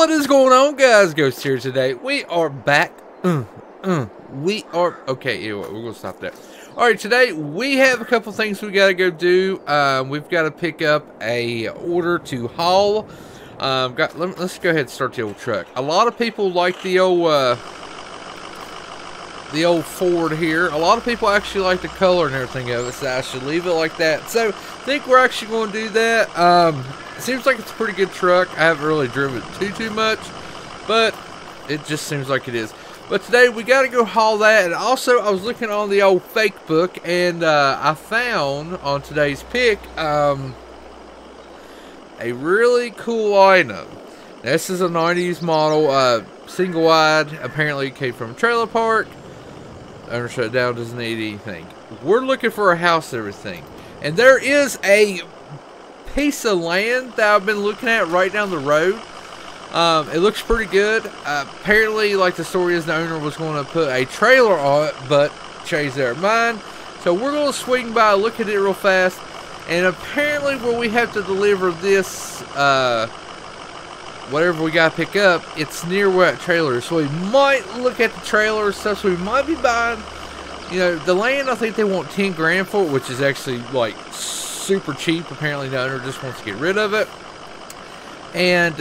What is going on, guys? Ghost here today. We are back. Uh, uh, we are okay. Anyway, we're gonna stop there. All right, today we have a couple things we gotta go do. Um, we've got to pick up a order to haul. Um, got. Let, us go ahead and start the old truck. A lot of people like the old. Uh, the old Ford here. A lot of people actually like the color and everything of it, so I should leave it like that. So, I think we're actually going to do that. Um, seems like it's a pretty good truck. I haven't really driven it too, too much, but it just seems like it is. But today, we got to go haul that. And also, I was looking on the old fake book, and uh, I found on today's pick um, a really cool item. This is a 90s model, uh, single wide. Apparently, came from a trailer park owner shut down, doesn't need anything. We're looking for a house everything. And there is a piece of land that I've been looking at right down the road. Um, it looks pretty good. Uh, apparently, like the story is, the owner was going to put a trailer on it, but changed their mind. So we're going to swing by, look at it real fast. And apparently where we have to deliver this, uh, whatever we got to pick up, it's near where that trailer is. So we might look at the trailer and stuff. So we might be buying, you know, the land, I think they want 10 grand for which is actually like super cheap. Apparently the owner just wants to get rid of it. And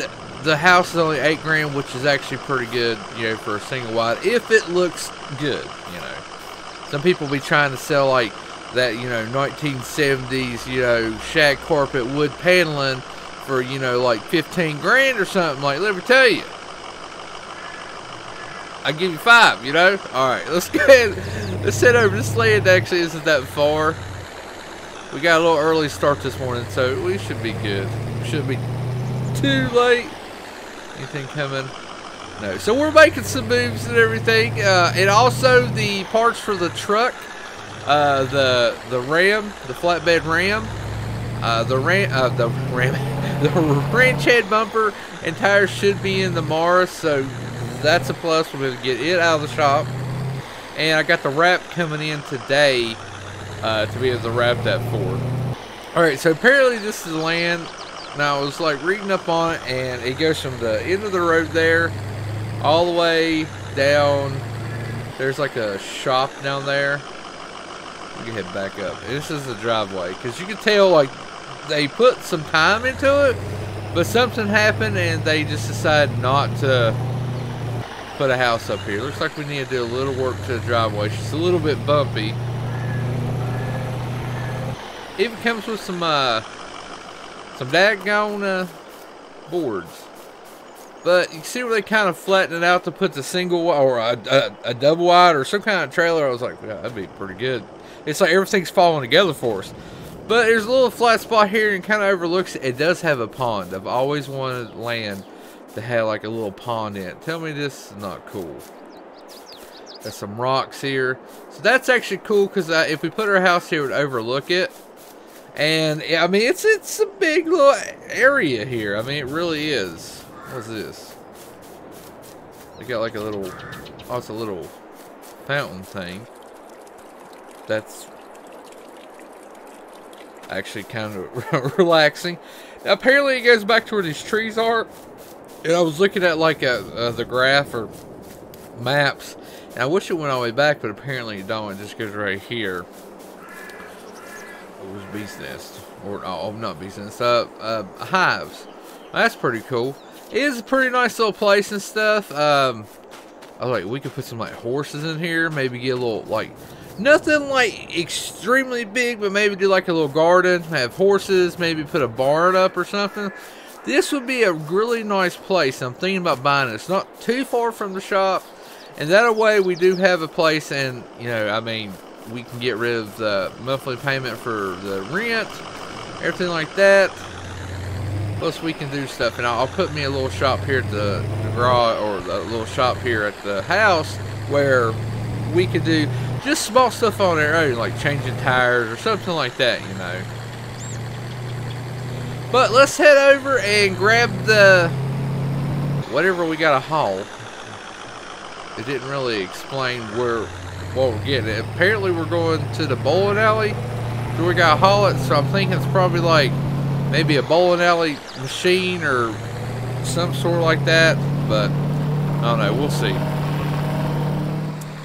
the house is only 8 grand, which is actually pretty good, you know, for a single wide, if it looks good, you know. Some people be trying to sell like that, you know, 1970s, you know, shag carpet wood paneling for, you know, like 15 grand or something. Like, let me tell you. I give you five, you know? Alright, let's go ahead. Let's head over. This land actually isn't that far. We got a little early start this morning, so we should be good. Shouldn't be too late. Anything coming? No. So we're making some moves and everything. Uh, and also the parts for the truck. Uh, the the Ram, the flatbed Ram. Uh, the Ram, uh, the Ram, the Ranch Hand bumper and tires should be in the Mars, so that's a plus. To get it out of the shop. And I got the wrap coming in today uh, to be able to wrap that Ford. Alright, so apparently this is land. Now, I was like reading up on it, and it goes from the end of the road there all the way down. There's like a shop down there. We can head back up. This is the driveway, because you can tell, like, they put some time into it, but something happened and they just decided not to put a house up here. Looks like we need to do a little work to the driveway. It's a little bit bumpy. Even comes with some uh, some daggone uh, boards. But you see where they kind of flatten it out to put the single or a, a, a, double wide or some kind of trailer. I was like, yeah, that'd be pretty good. It's like everything's falling together for us. But there's a little flat spot here and kind of overlooks it. It does have a pond. I've always wanted land to have like a little pond in it. Tell me this is not cool. There's some rocks here. So that's actually cool because uh, if we put our house here, it would overlook it. And I mean, it's it's a big little area here. I mean, it really is. What's this? They got like a little, oh, it's a little fountain thing. That's actually kind of relaxing. Now, apparently it goes back to where these trees are. And I was looking at like a, uh, the graph or maps. And I wish it went all the way back, but apparently it don't. It just goes right here. It was bee's nest. Or, oh, not bee's nest. Uh, uh, hives. That's pretty cool. It is a pretty nice little place and stuff. Um, I was like, we could put some like horses in here. Maybe get a little like Nothing like extremely big, but maybe do like a little garden, have horses, maybe put a barn up or something. This would be a really nice place. I'm thinking about buying it. It's not too far from the shop. And that way we do have a place and, you know, I mean, we can get rid of the monthly payment for the rent, everything like that. Plus we can do stuff. And I'll, put me a little shop here at the, the garage or a little shop here at the house where we could do just small stuff on their own, oh, like changing tires or something like that, you know. But let's head over and grab the whatever we got to haul. It didn't really explain where what we're getting. Apparently we're going to the bowling alley. So we got to haul it. So I'm thinking it's probably like maybe a bowling alley machine or some sort like that, but I don't know. We'll see.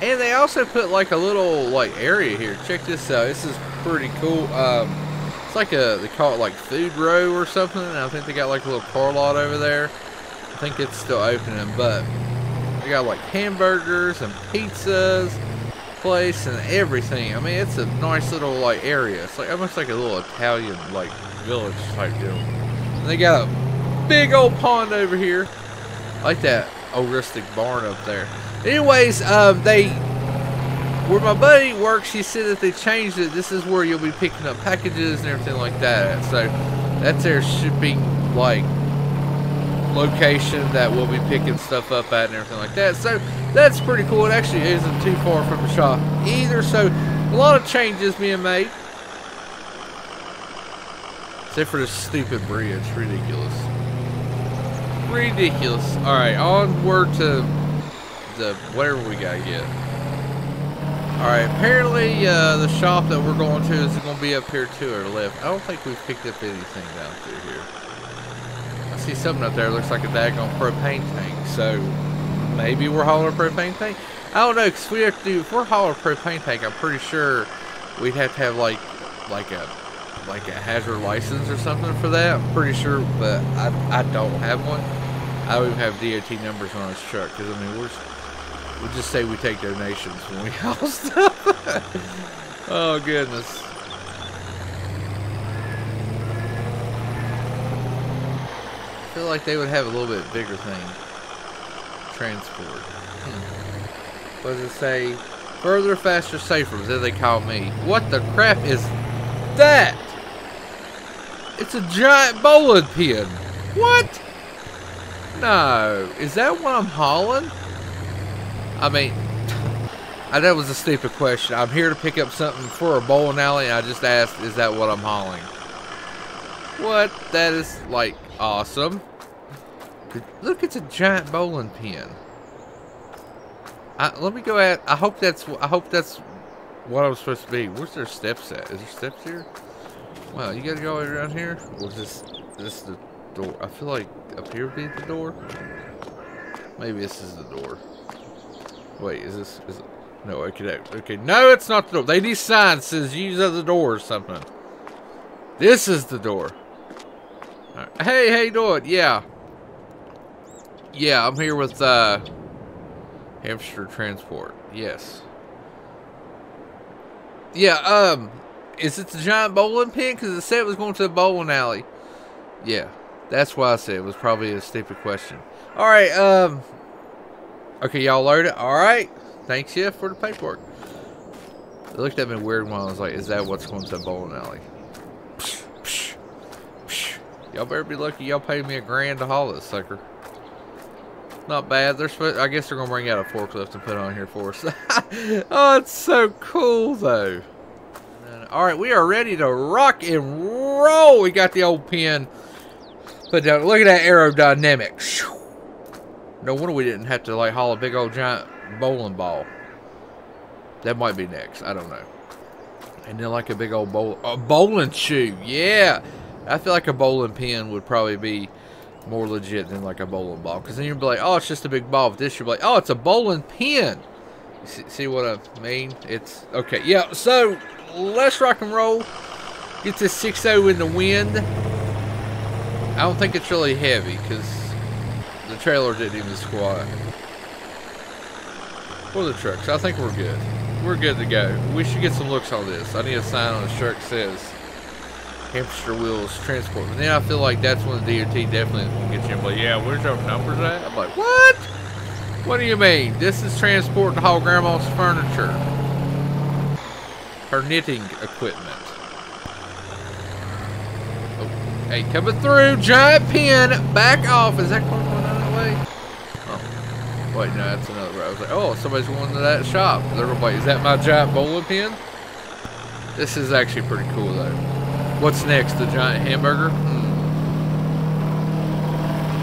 And they also put like a little like area here. Check this out. This is pretty cool. Um, it's like a they call it like food row or something. I think they got like a little car lot over there. I think it's still opening, but they got like hamburgers and pizzas place and everything. I mean, it's a nice little like area. It's like almost like a little Italian like village type deal. And they got a big old pond over here. I like that old rustic barn up there. Anyways, um, they where my buddy works, he said that they changed it. This is where you'll be picking up packages and everything like that. So that's their shipping like location that we'll be picking stuff up at and everything like that. So that's pretty cool. It actually isn't too far from the shop either. So a lot of changes being made. Except for this stupid bridge. Ridiculous. Ridiculous. Alright, onward to the whatever we gotta get. Alright, apparently uh, the shop that we're going to is going to be up here to our left. I don't think we've picked up anything down through here. I see something up there. Looks like a bag daggone propane tank. So maybe we're hauling a propane tank? I don't know, because we have to do, if we're hauling a propane tank, I'm pretty sure we'd have to have like, like a, like a hazard license or something for that. I'm pretty sure, but I, I don't have one. I don't even have DOT numbers on this truck, because I mean, we're, we just say we take donations when we haul stuff. oh, goodness. I feel like they would have a little bit bigger thing transport. Hmm. What does it say? Further, faster, safer, as they call me. What the crap is that? It's a giant bowling pin. What? No. Is that what I'm hauling? I mean, that was a stupid question. I'm here to pick up something for a bowling alley, and I just asked, is that what I'm hauling? What? That is, like, awesome. Look, it's a giant bowling pin. I, let me go at. I hope that's. I hope that's what I'm supposed to be. Where's their steps at? Is there steps here? Wow, you gotta go around here. Is this this the door? I feel like up here would be the door. Maybe this is the door. Wait, is this? Is it? No, okay, okay. No, it's not the door. They need signs says use of the door or something. This is the door. Right. Hey, hey, do it. Yeah. Yeah, I'm here with uh, Hamster Transport. Yes. Yeah, um, is it the giant bowling pin? Because it said it was going to the bowling alley. Yeah, that's why I said it was probably a stupid question. All right, um, okay, y'all load it. All right, thanks, yeah, for the paperwork. It looked at me weird when I was like, is that what's going to bowling alley? Y'all better be lucky y'all paid me a grand to haul this sucker. Not bad. They're supposed, I guess they're gonna bring out a forklift and put it on here for us. oh, it's so cool though. All right, we are ready to rock and roll. We got the old pin put down. Look at that aerodynamics. No wonder we didn't have to like haul a big old giant bowling ball. That might be next. I don't know. And then like a big old bowl, a bowling shoe. Yeah, I feel like a bowling pin would probably be more legit than like a bowling ball. Because then you'd be like, oh, it's just a big ball. But this, you'd be like, oh, it's a bowling pin. See, see, what I mean? It's okay. Yeah. So let's rock and roll. Get this 6 0 in the wind. I don't think it's really heavy because the trailer didn't even squat. For the trucks, I think we're good. We're good to go. We should get some looks on this. I need a sign on the truck that says hamster Wheels Transport. And then I feel like that's when the DOT definitely gets you. But yeah, where's our numbers at? I'm like, what? What do you mean? This is transport to haul grandma's furniture. Her knitting equipment. Oh, hey, coming through, giant pin, back off. Is that car going that way? Oh, wait, no, that's another road. I was like, oh, somebody's going to that shop. They're is that my giant bowling pin? This is actually pretty cool, though. What's next? The giant hamburger? Hmm.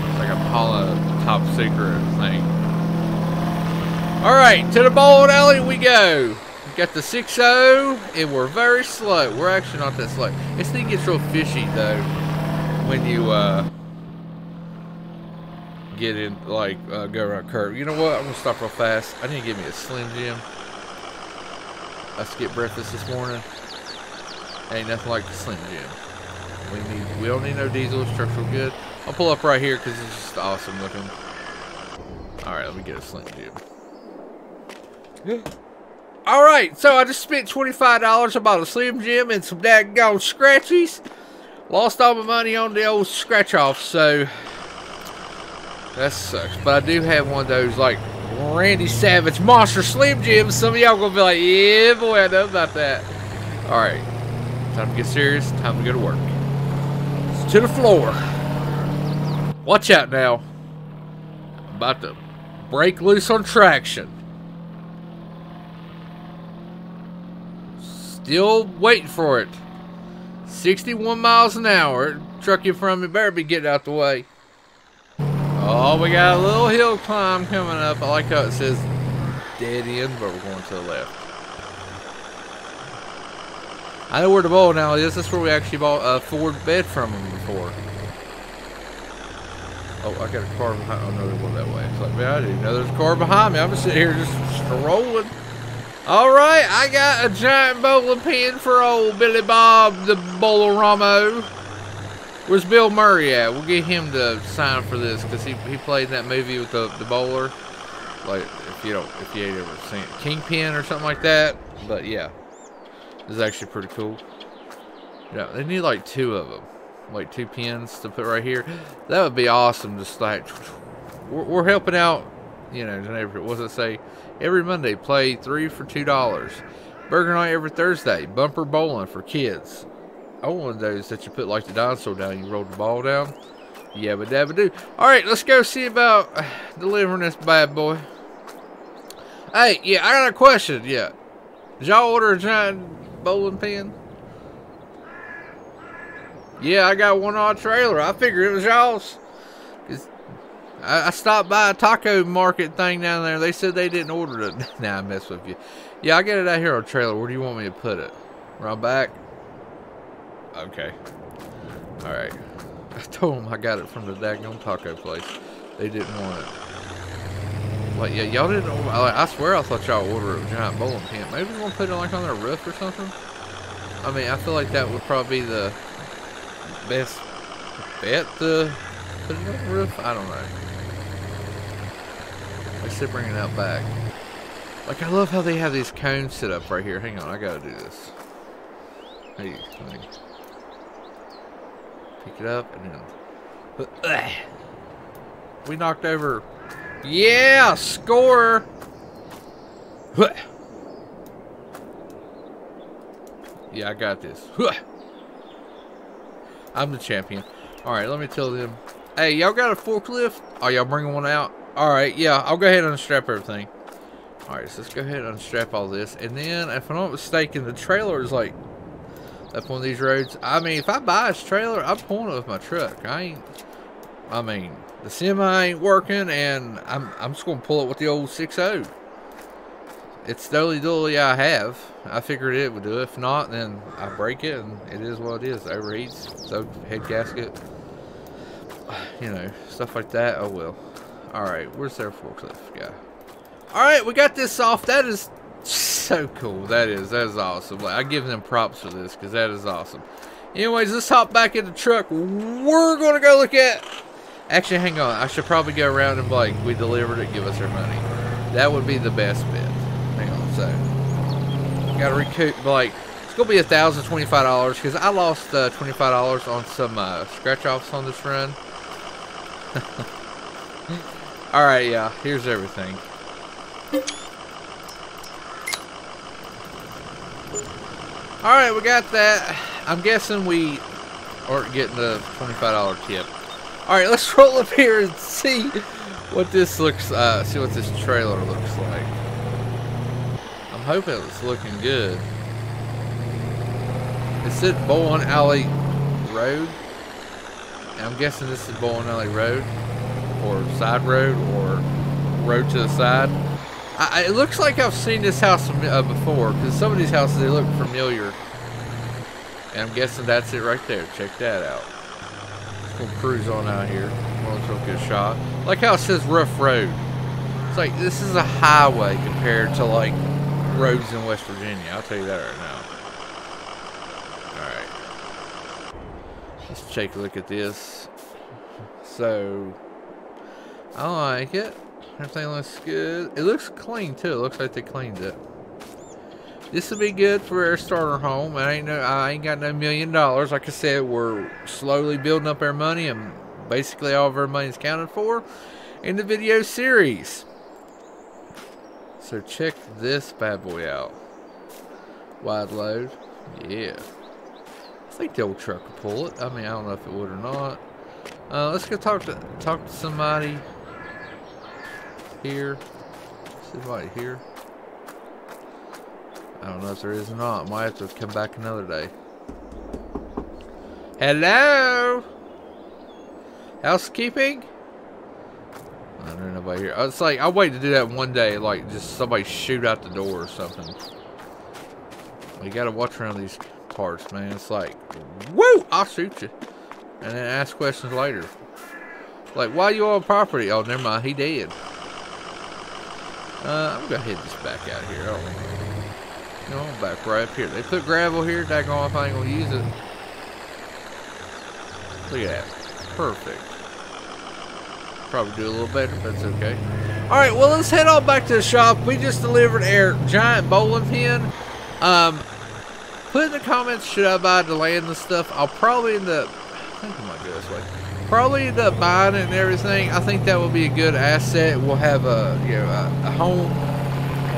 It's like a Paula top secret thing. Alright, to the bowling alley we go. Got the 6-0, and we're very slow. We're actually not that slow. This thing gets real fishy, though, when you, uh, get in, like, uh, go around a curve. You know what? I'm gonna stop real fast. I need to get me a Slim Jim. I skipped breakfast this morning. Ain't nothing like the Slim Jim. We need, we don't need no diesel. Structural good. I'll pull up right here because it's just awesome looking. All right, let me get a Slim Jim. All right, so I just spent $25 about a Slim Jim and some daggone scratchies. Lost all my money on the old scratch off, so that sucks. But I do have one of those like Randy Savage Monster Slim Jims. Some of y'all gonna be like, yeah, boy, I know about that. All right, time to get serious. Time to go to work. It's to the floor. Watch out now. I'm about to break loose on traction. Still waiting for it. 61 miles an hour. Truck in front of me better be getting out the way. Oh, we got a little hill climb coming up. I like how it says dead end, but we're going to the left. I know where the bowling now is. That's where we actually bought a Ford bed from them before. Oh, I got a car behind. Oh, no, they're going that way. It's like, man, I didn't know there's a car behind me. I'm just sitting here just strolling. All right, I got a giant bowling pin for old Billy Bob, the Bowleramo. Where's Bill Murray at? We'll get him to sign for this because he, he played in that movie with the, the bowler. Like, if you don't, if you ain't ever seen it. Kingpin or something like that. But yeah, this is actually pretty cool. Yeah, they need like two of them. Like two pins to put right here. That would be awesome. Just like, we're, we're helping out, you know, what does it say? Every Monday, play three for two dollars. Burger night every Thursday. Bumper bowling for kids. Oh, one of those that you put like the dinosaur down. You roll the ball down. Yabba dabba do. All right, let's go see about delivering this bad boy. Hey, yeah, I got a question. Yeah, did y'all order a giant bowling pin? Yeah, I got one on trailer. I figured it was y'all's. I, I stopped by a taco market thing down there. They said they didn't order it. nah, I mess with you. Yeah, I get it out here on trailer. Where do you want me to put it? Around back? Okay. Alright. I told them I got it from the daggone taco place. They didn't want it. Like, yeah, y'all didn't order, I swear I thought y'all ordered a giant bowling pin. Maybe we're to put it like on their roof or something? I mean, I feel like that would probably be the best bet to put it on the roof. I don't know. See bringing it out back. Like, I love how they have these cones set up right here. Hang on, I gotta do this. Hey, let me pick it up and then. We knocked over. Yeah, score. Yeah, I got this. I'm the champion. All right, let me tell them. Hey, y'all got a forklift? Are y'all bringing one out? Alright, yeah, I'll go ahead and unstrap everything. Alright, so let's go ahead and unstrap all this. And then, if I'm not mistaken, the trailer is like up on these roads. I mean, if I buy this trailer, I'm pulling it with my truck. I ain't, I mean, the semi ain't working, and I'm, I'm just going to pull it with the old 6.0. It's the only dolly I have. I figured it would do it. If not, then I break it, and it is what it is. Overheats, so head gasket, you know, stuff like that. Oh well. Alright, where's their forklift guy? Alright, we got this off. That is so cool. That is. That is awesome. Like, I give them props for this because that is awesome. Anyways, let's hop back in the truck. We're going to go look at... Actually, hang on. I should probably go around and like, we delivered it, give us our money. That would be the best bet. Hang on so. Got to recoup, like, it's going to be a $1,025 because I lost uh, $25 on some uh, scratch-offs on this run. Alright, yeah, here's everything. Alright, we got that. I'm guessing we aren't getting the $25 tip. Alright, let's roll up here and see what this looks, uh, see what this trailer looks like. I'm hoping it's looking good. It said Bowling Alley Road. I'm guessing this is Bowling Alley Road or side road or road to the side. I, it looks like I've seen this house uh, before because some of these houses they look familiar. And I'm guessing that's it right there. Check that out. We'll cruise on out here. Let's look at a shot. Like how it says rough road. It's like this is a highway compared to like roads in West Virginia. I'll tell you that right now. Alright. Let's take a look at this. So, I like it. Everything looks good. It looks clean too. It looks like they cleaned it. This will be good for our starter home. I ain't no, I ain't got no million dollars. Like I said, we're slowly building up our money, and basically all of our money is counted for in the video series. So check this bad boy out. Wide load, yeah. I think the old truck will pull it. I mean, I don't know if it would or not. Uh, let's go talk to talk to somebody here. Somebody here. I don't know if there is or not. Might have to come back another day. Hello? Housekeeping? I don't know nobody here. Oh, it's like, I'll wait to do that one day, like just somebody shoot out the door or something. You gotta watch around these parts, man. It's like, woo, I'll shoot you. And then ask questions later. Like, why you on property? Oh, never mind, he dead. Uh, I'm gonna head this back out here. Oh. No, back right up here. They put gravel here. Daggone if I ain't gonna use it. Look at that. Perfect. Probably do a little better, but it's okay. Alright, well, let's head on back to the shop. We just delivered our giant bowling pin. Um, put in the comments, should I buy the land and stuff? I'll probably end up, I think I might go this way. Probably the buying and everything. I think that would be a good asset. We'll have a, you know, a, a home,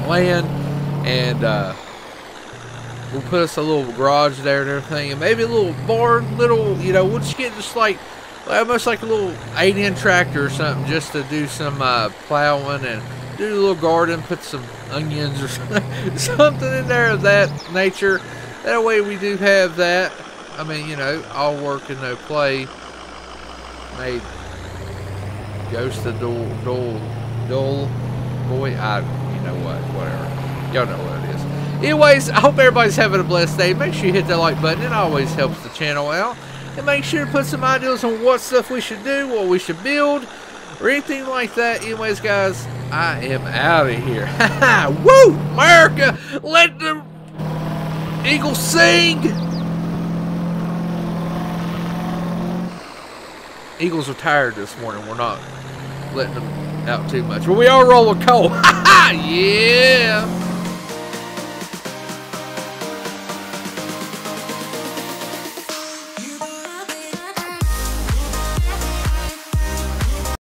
land, and, uh, We'll put us a little garage there and everything, and maybe a little barn, little, you know, we'll just get just like, almost like a little 8N tractor or something, just to do some uh, plowing and do a little garden, put some onions or something in there of that nature. That way we do have that. I mean, you know, all work and no play. Made Ghost of Dull, Dull, Dull Boy. I, you know what, whatever. Y'all know what it is. Anyways, I hope everybody's having a blessed day. Make sure you hit that like button. It always helps the channel out. And make sure to put some ideas on what stuff we should do, what we should build, or anything like that. Anyways, guys, I am out of here. Woo! America! Let the Eagles sing! Eagles are tired this morning. We're not letting them out too much. But we are rolling coal. yeah!